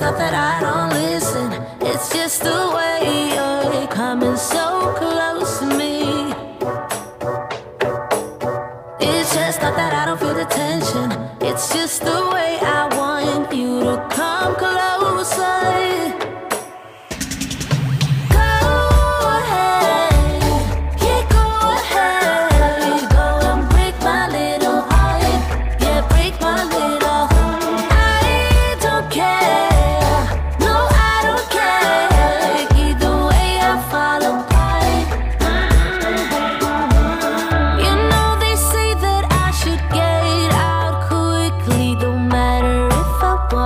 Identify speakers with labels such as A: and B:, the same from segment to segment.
A: that I don't listen. It's just the way you're coming so close to me. It's just not that I don't feel the tension. It's just the way I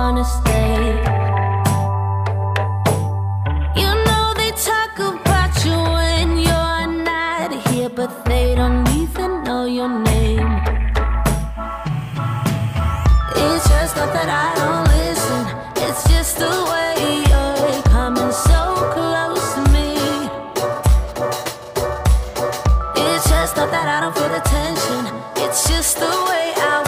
A: You know they talk about you when you're not here, but they don't even know your name. It's just not that I don't listen, it's just the way you're coming so close to me. It's just not that I don't feel the tension, it's just the way I.